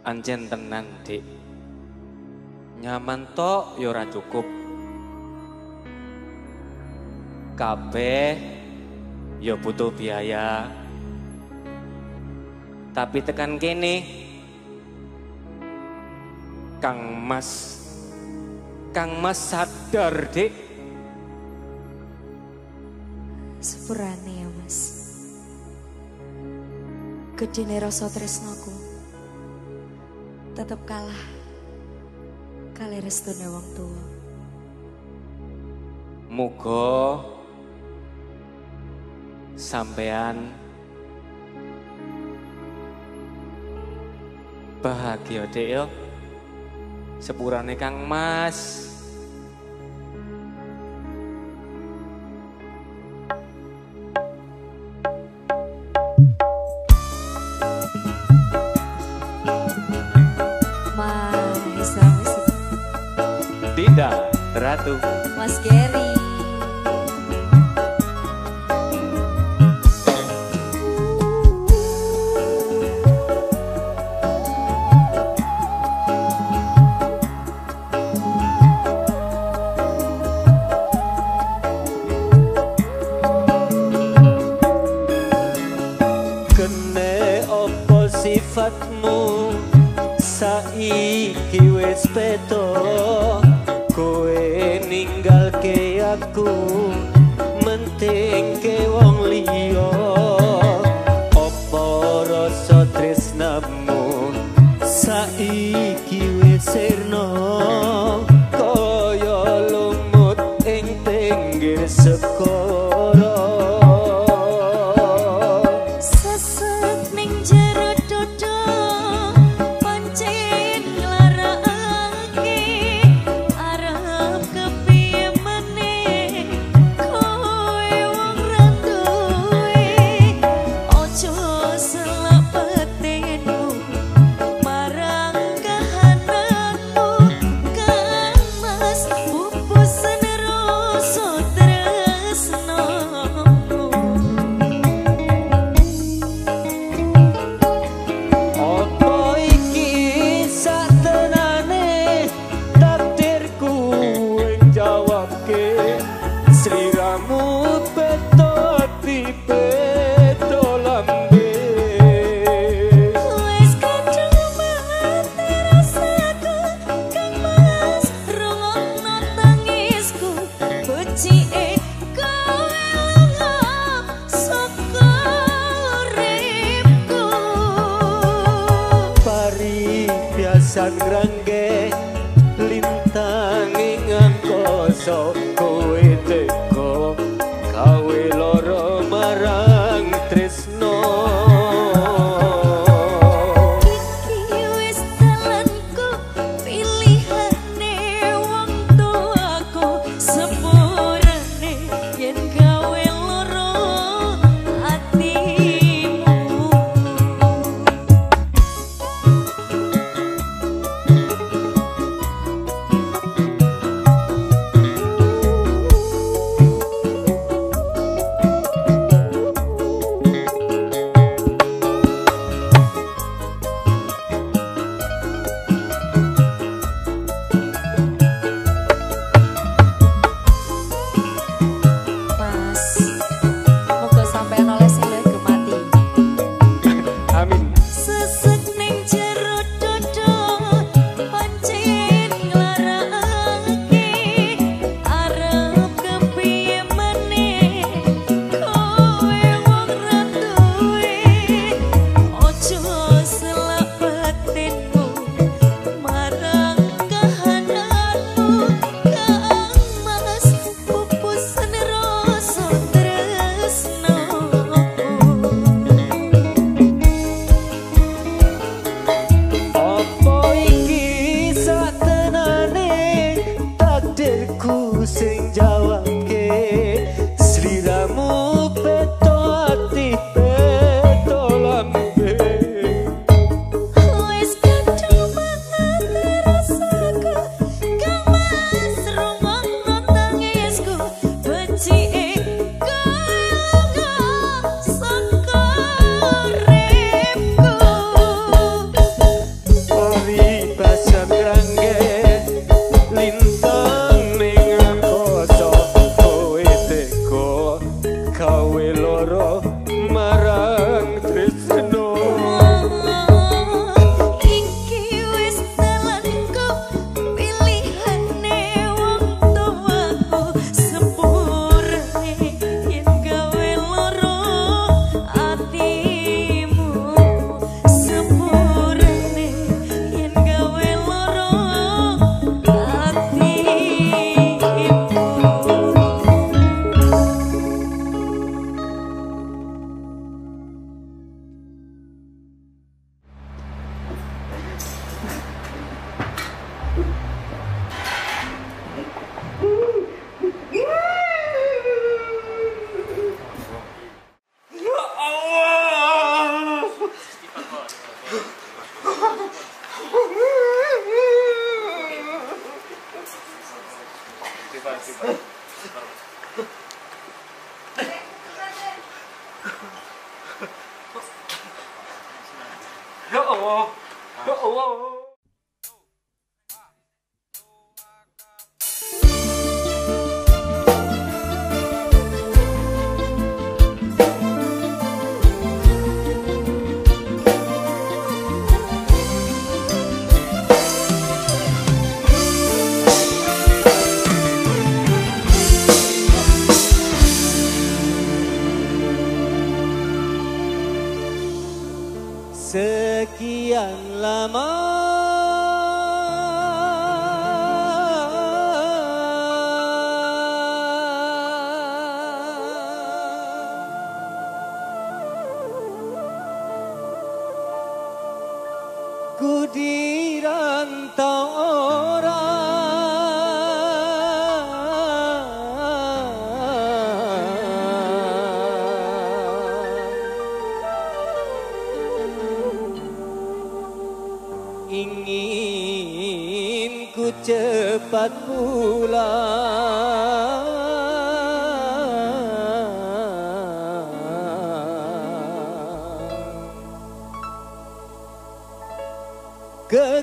Anjen tenan, Dik. Nyaman tok ya yora cukup. Kabeh ya butuh biaya. Tapi tekan kini, Kang Mas Kang Mas sadar, Dik. Sepurane ya, Mas. Gedene rasa tresnaku tetap kalah. Kali restu wong tuwa muga sampean bahagia deh ya. sepurane Kang Mas.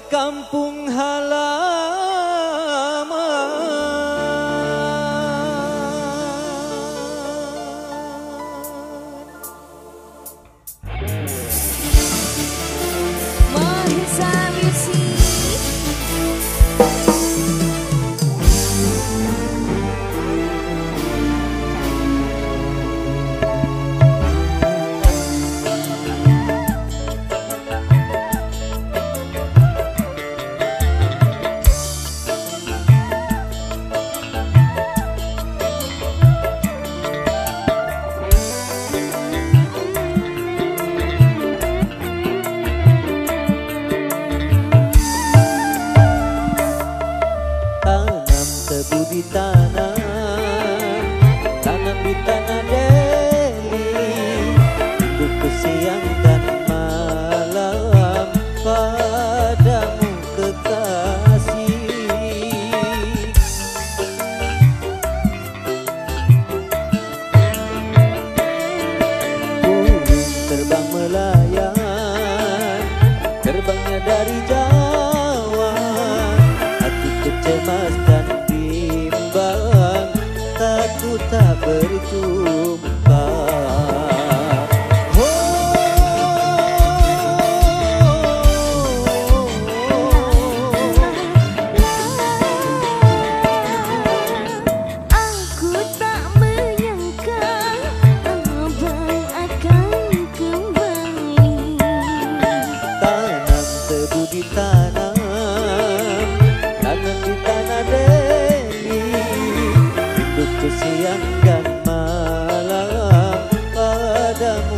Kampung halaman cada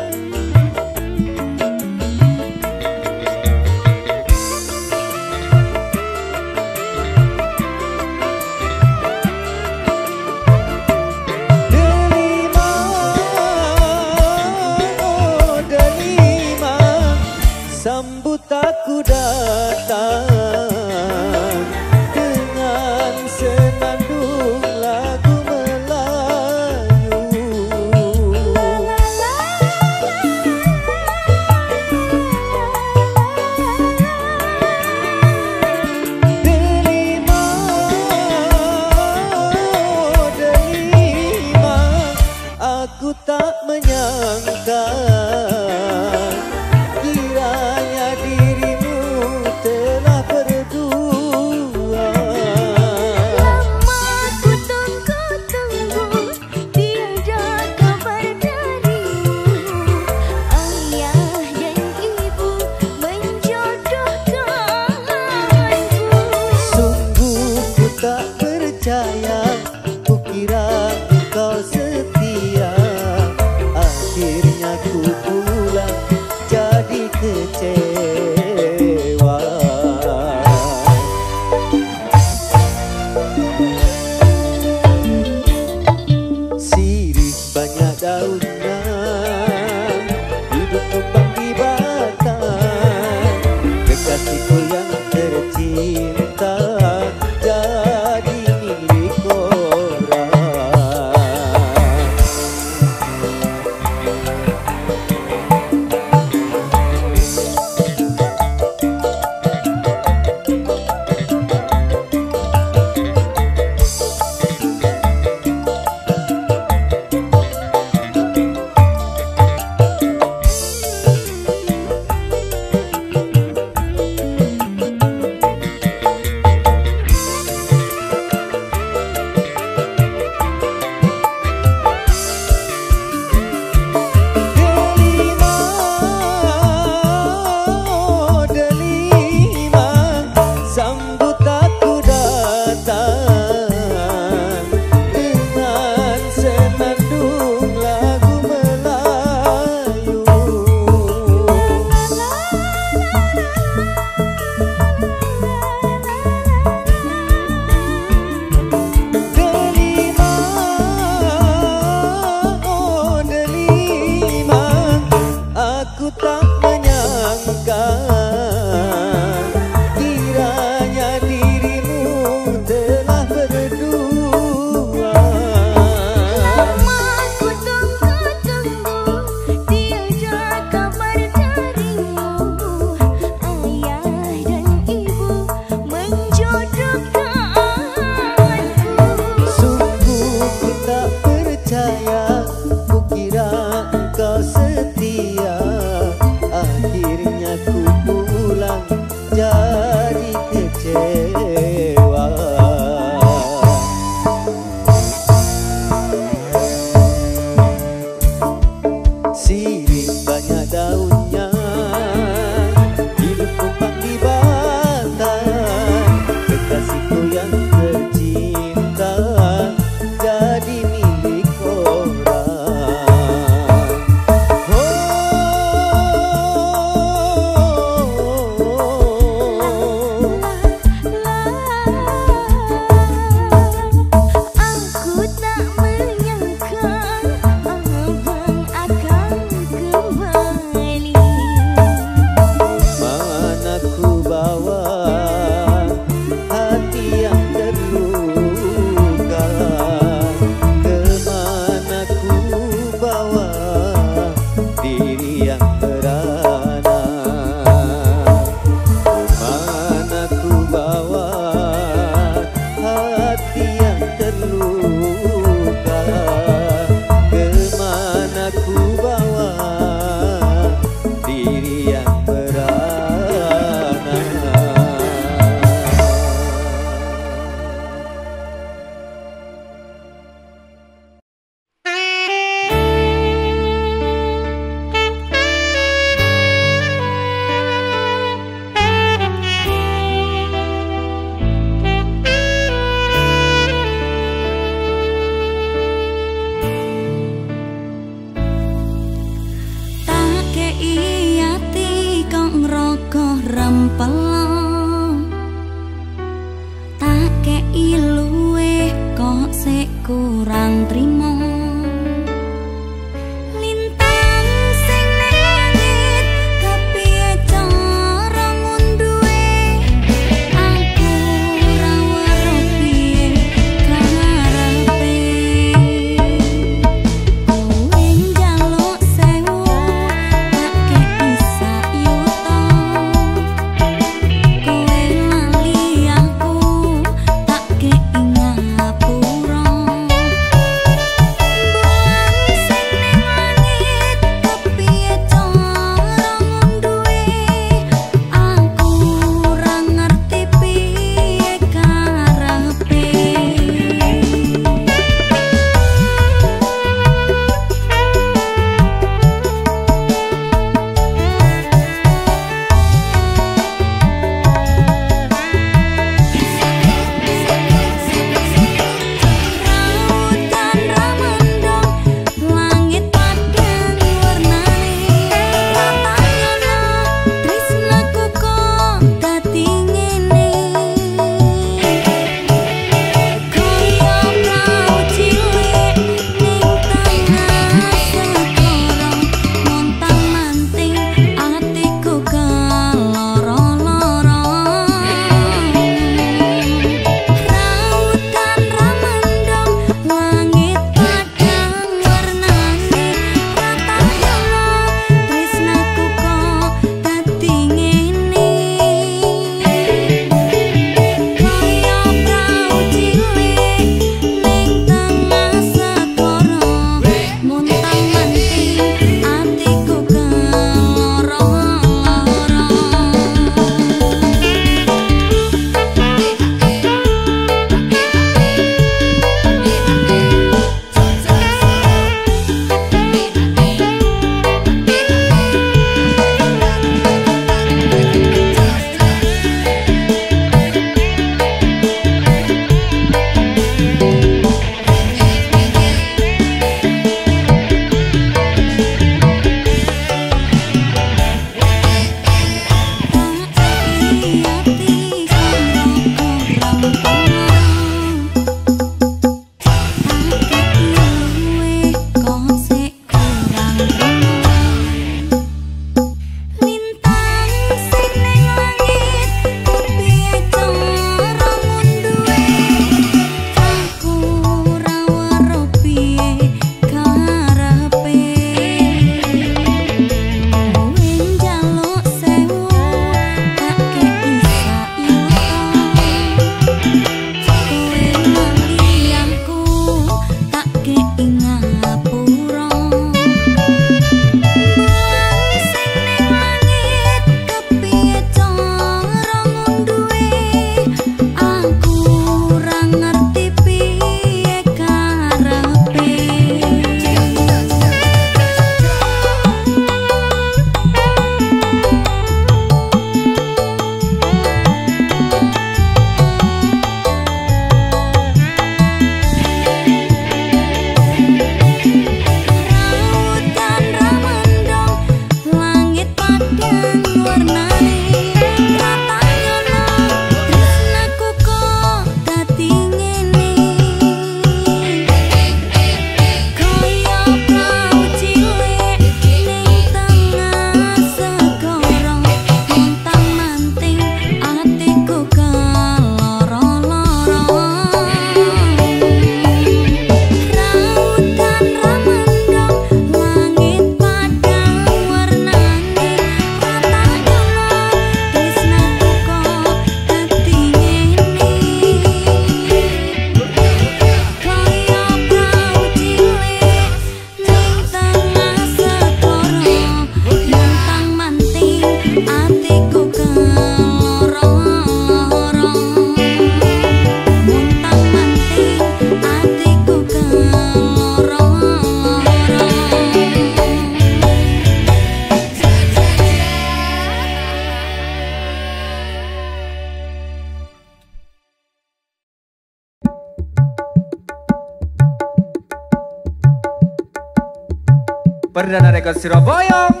negócio, tirou boião.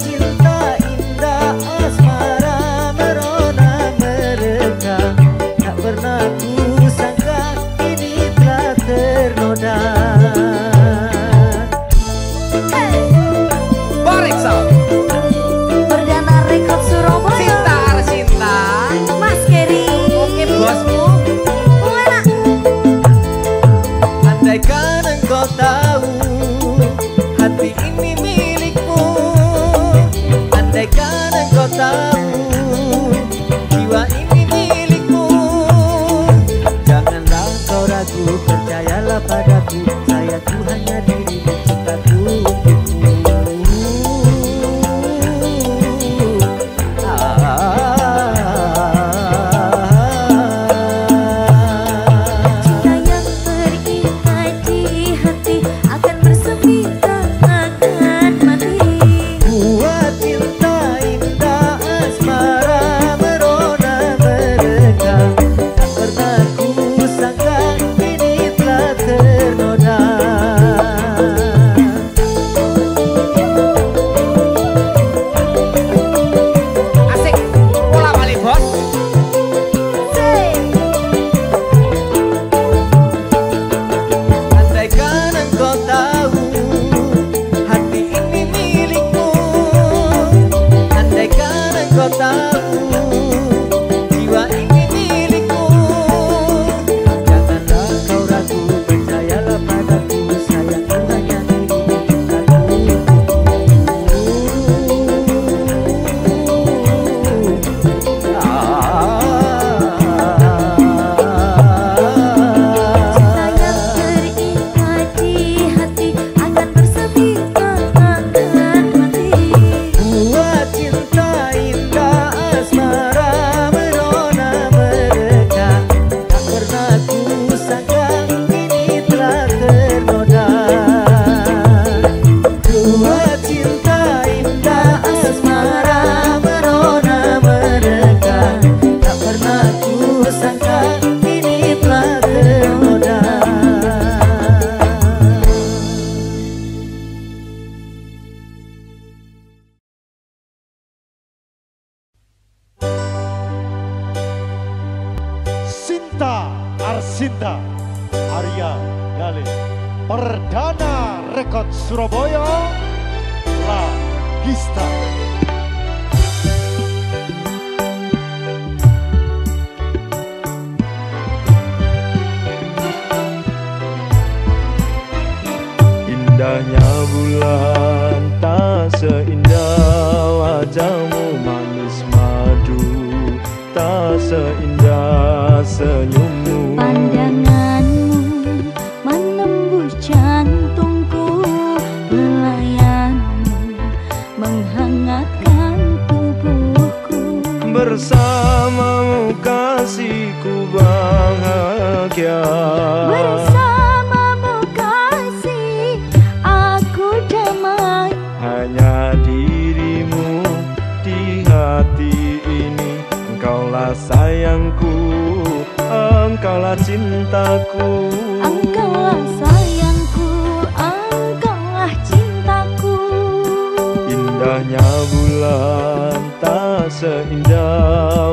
aquilo tão tá.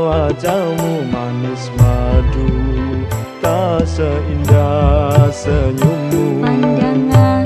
wajahmu manis madu tak seindah senyummu. Pandangan